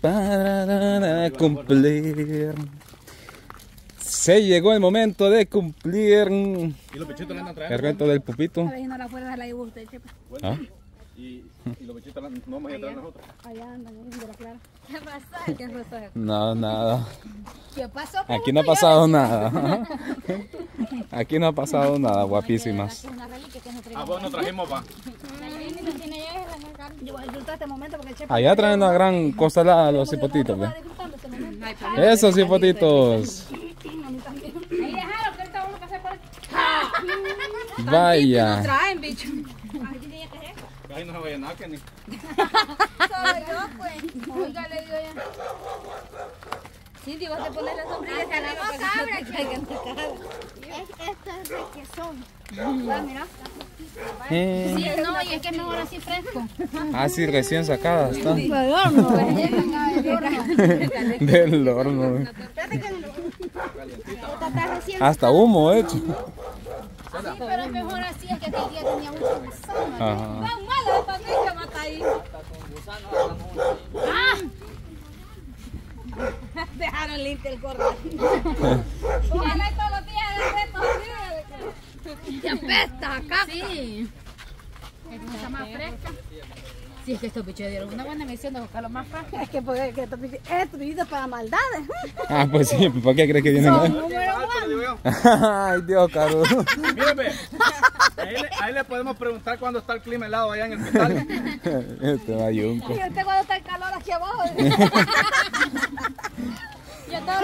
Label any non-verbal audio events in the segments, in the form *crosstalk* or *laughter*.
Para cumplir. Se llegó el momento de cumplir ¿Y los bichitos le andan el reto del pupito. ¿Ah? ¿Y, y los bichitos no vamos a entrar nosotros? Allá andan, ahí de la clara. ¿Qué pasó? ¿Qué pasó? No, nada. ¿Qué pasó? Aquí no ha pasado nada. Aquí no ha pasado nada, guapísimas. Es una reliquia que no Ah, traemos. vos no trajimos, va. Yo voy a disfrutar este momento porque. Allá traen una gran costalada los hipotitos. Estaba disfrutando este. Esos hipotitos. Ahí dejaron que ahorita vamos a pasar por aquí. *laughs* Vaya. Ahí no se vaya nada, que ni. *laughs* Soy yo, pues. Oiga, le digo ya. Cindy, vas a poner la sombrilla que caiga en tu cara. Esto es requesón. Ah, mira. Eh, Sí, no, y es que es mejor así fresco. así recién sacada está. Del horno. Del horno. *laughs* Del horno. Espérate que esta está recién. Hasta humo hecho. Sí, pero es mejor así, es que aquel día tenía mucho gusano. Ajá. Tan malo para mí que mata ahí. ¡Ah! *laughs* Dejaron limpio el corral. *laughs* Ojalá todos los días de así. Te apesta acá. Sí. Está más fresca. Sí, es que estos bichos dieron una buena misión de buscar lo más fresco. Es que porque que esto esto vivido para maldades. Ah, pues sí, ¿para qué crees que vienen ahí? Número Ah. *laughs* Ay, Dios, caro. Mírame. Ahí le, ahí le podemos preguntar cuándo está el clima helado allá en el hospital. Este mayunco. Y usted cuando está el calor aquí abajo.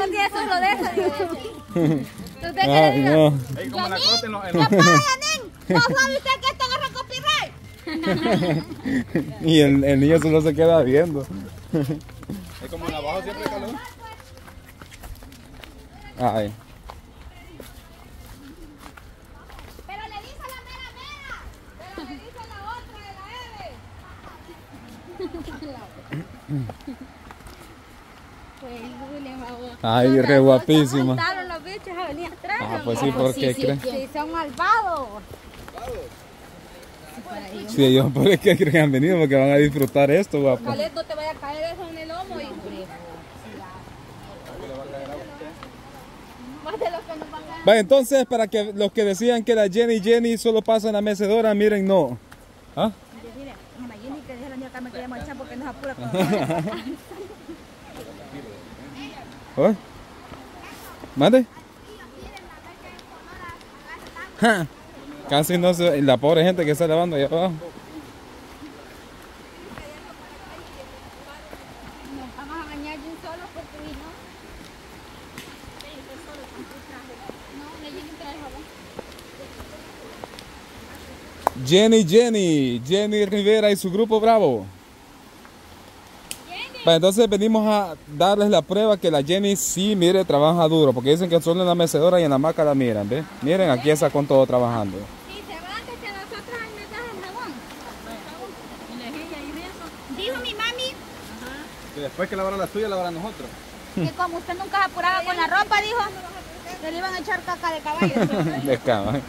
Yo todos los días sufro de eso. digo. ¿Usted *laughs* qué le Ay, digo? no. Ahí como la corte en los... en los- *laughs* ¿No sabe usted que esto agarra copyright? *laughs* Y el, el niño solo se queda viendo. ahí como en abajo siempre calor. Ay. Pero le dice la mera mera. Pero le dice la otra de la Eve. Pues, babos. Ay, re guapísima. Los bichos a venir atrás. Ah, pues sí, ¿por qué crees? Sí, son malvados. Sí, ellos por qué creen que han venido porque van a disfrutar esto, guapo. No te vaya a caer eso en el lomo y Más de lo que nos van a dar. Va, entonces, para que los que decían que la Jenny Jenny solo pasa en la mecedora, miren, no. ¿Ah? Mire, imagínate que dije la niña que me quería marchar porque nos apura *laughs* ¿Oh? ¿Mande? Casi no se... La pobre gente que está lavando allá abajo. Jenny Jenny, Jenny Rivera y su grupo Bravo. Va, entonces venimos a darles la prueba que la Jenny sí, mire, trabaja duro, porque dicen que solo en la mecedora y en la maca la miran, ¿ves? Miren, aquí está con todo trabajando. Sí, se va que que nosotros ahí metemos el jabón. Y y. Dijo mi mami Que después que lavar la suya, lavar a nosotros. que como usted nunca se apuraba con la ropa, dijo, que le iban a echar caca de caballo. *laughs* De cama.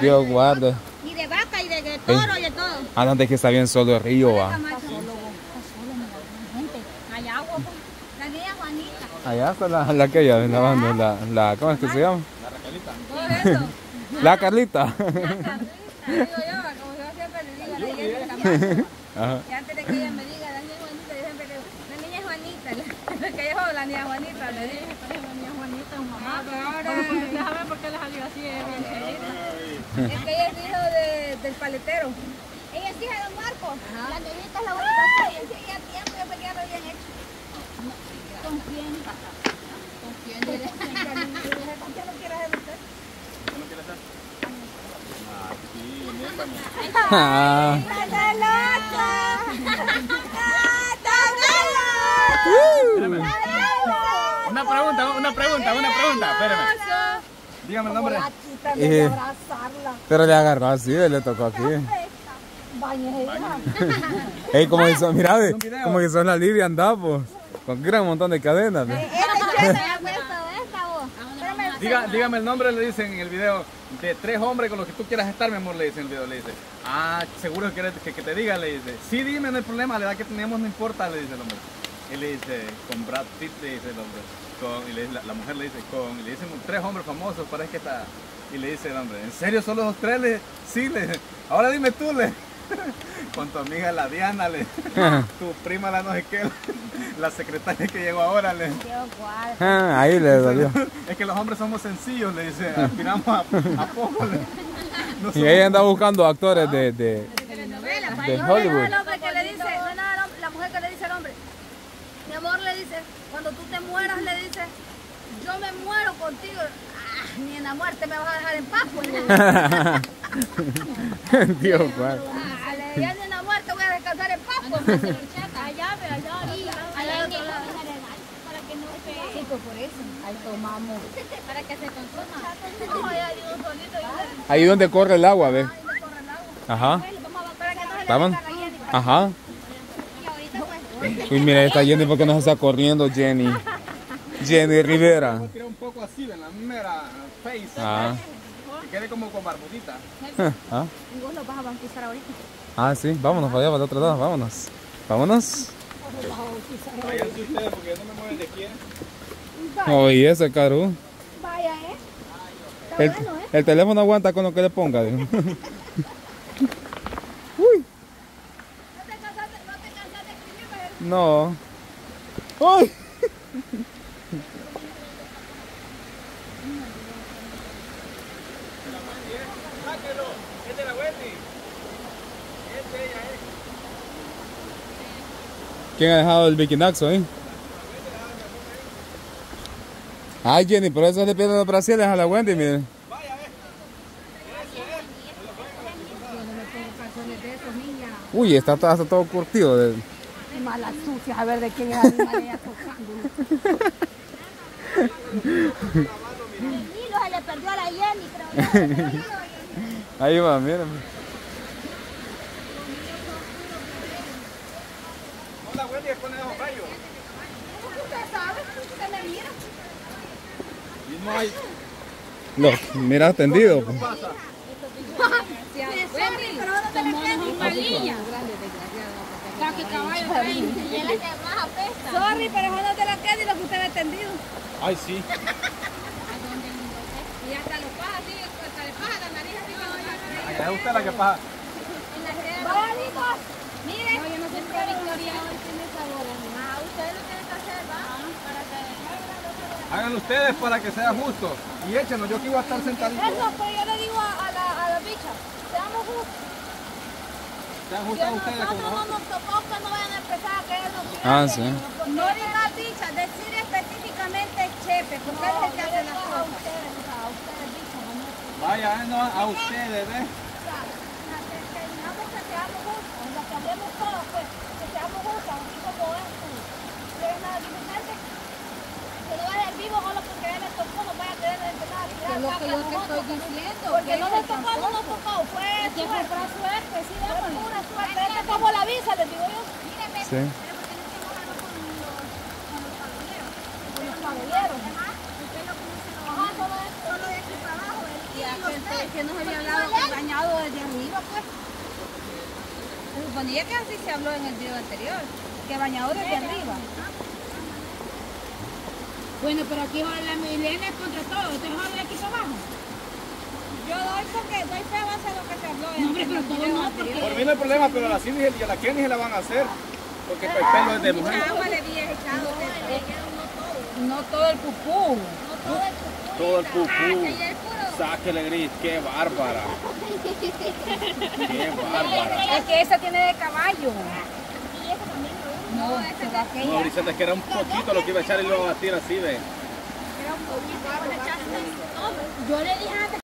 Dios guarda. y de vaca y de, de toro y de todo. Ah, no, es que está bien solo el río, va. Hay agua, pues. La niña Juanita. Allá está la, la que ella lavando, la, la, ¿cómo es que se llama? Por eso. La Carlita. Le digo yo, como yo siempre le digo a la gente de la. Que antes de que ella me diga, la niña Juanita, yo siempre le digo, la niña Juanita. *laughs* Que ella es la niña Juanita, le digo. La niña Juanita, mamá. Ahora, déjame por qué le salió así, es bien chelita. Es que ella es hijo de, del paletero. Ella es hija de Don Marco. La negrita es la única que ella tiempo yo pensé que lo habían hecho. ¿Con quién? ¿Con quién? ¿Con qué lo quiere hacer usted? Ah, ¡Está loca! Una pregunta, una pregunta, una pregunta. Espérame. Dígame el nombre. eh, abrazarla. pero le agarró así, le tocó aquí. Bañe ella. Ey, como que son, mira, como que son la Lidia andamos. Con gran montón de cadenas. esta, esta voz. Diga, dígame el nombre, le dicen en el video. de tres hombres con los que tú quieras estar, mi amor, le dice en el video, le dice. Ah, seguro que quieres que, que te diga, le dice. Sí, dime, no hay problema, la edad que tenemos no importa, le dice el hombre. Y le dice, con Brad Pitt, le dice el hombre. Con, y le dice- la, la mujer le dice, con, y le dicen tres hombres famosos, parece que está. Y le dice el hombre, ¿en serio solo los tres? Le, sí, le dice, ahora dime tú, le. *laughs* Con tu amiga la Diana, le. Tu prima la no sé qué, *laughs* la secretaria que llegó ahora, le. Ah, ahí le dolió. *laughs* Es que los hombres somos sencillos, le dice, aspiramos a, a poco. le. No Y somos- ella anda buscando actores de, de, Telenovela, de Hollywood. la mujer que le dice al hombre, mi amor le dice, cuando tú te mueras le dice, yo me muero contigo. Ah, ni en la muerte me vas a dejar en paz, pues. Dios, guay. Ah, le diría, ni en la muerte voy a descansar en paz, pues. Allá, pero allá, allá para que no se Sí, pues por eso. Ahí tomamos. *laughs* para que se consuma. Un Ahí donde corre el agua, ve. Ajá. Ajá. Y ahorita pues, Uy, mira, está Jenny porque no se está corriendo, Jenny. Jenny Rivera. Un poco así, en la mera face. Ah. Que quede como con barbudita. *laughs* Ah, y vos lo vas a bautizar ahorita. Ah, sí. Vámonos para allá, para el otro lado. Vámonos. Vámonos. Váyanse ustedes porque yo no me mueven de aquí. ¿eh? Oye, ese caro. Vaya, ¿eh? El, el teléfono aguanta con lo que le ponga. dijo. *laughs* No te cansaste, no te cansaste No. ¡Ay! *laughs* Sáquelo, es de la Wendy. Es de ella, eh. ¿Quién ha dejado el bikinaxo ahí? Ay, Jenny, por eso le piden los brasiles a la Wendy, mire. yo no me pongo calzones de esos, niña. Uy, está, todo- está todo curtido. De... Malas sucias, a ver de quién es animal ella tocando. *laughs* El hilo se le perdió a la Jenny, pero Ahí va, mira. No, la Wendy es con esos rayos. Usted sabe, usted me mira. Y no hay. Lo, mira tendido. pues. pasa? Sí, sorry, pero la eso no te la quedes y lo que usted ha entendido. Ay, sí. Y hasta los pajas así, hasta le paja la nariz así. Ay, es usted la que pasa. Vaya, hijos. Miren. No, yo no sé por qué Victoria hoy tiene sabor. Ah, ustedes lo tienen que hacer, ¿va? Para que Háganlo ustedes para que sea justo. Y échenos, yo aquí voy a estar sentadito. Eso, pero yo le digo a, a la, a la bicha, seamos justos. Sean Que justos ustedes con nosotros no nos tocó que no vayan a empezar a tirar. Ah, sí. No diga bicha, decir específicamente chepe, porque él es el que hace las cosas. Vaya, eh, no, a ustedes, ¿ves? Terminamos que seamos justos, o sea, que hablemos todos, pues, que seamos justos, así como es tú. ¿Quieres nada diferente? Que no vaya vivo solo porque él le tocó, no vaya a querer empezar a tirar. es lo que estoy diciendo. Porque que no se nos tocó, no nos tocó, fue Que suerte. pura suerte, sí, Fue vámonos. pura suerte, este es como la visa, les digo yo. Sí. Con los solo de aquí para abajo. Y los que nos había hablado que bañado desde arriba, pues. Se suponía que así se habló en el video anterior, que bañado desde arriba. Bueno, pero aquí la Milena es contra todo, ¿usted jode de aquí para abajo? Yo doy porque doy fe a base de lo que se habló No, hombre, pero el todo no, anterior. Por mí no hay problema, pero a la Cindy y a la Kenny se la van a hacer. Porque el pelo es de mujer. agua le había echado. No todo el pupú. Todo el pupú. Ella es puro. Sáquele gris, qué bárbara. *laughs* Qué bárbara. Es que esa tiene de caballo. No, No, que era un poquito lo que iba a echar y lo a batir así, ve.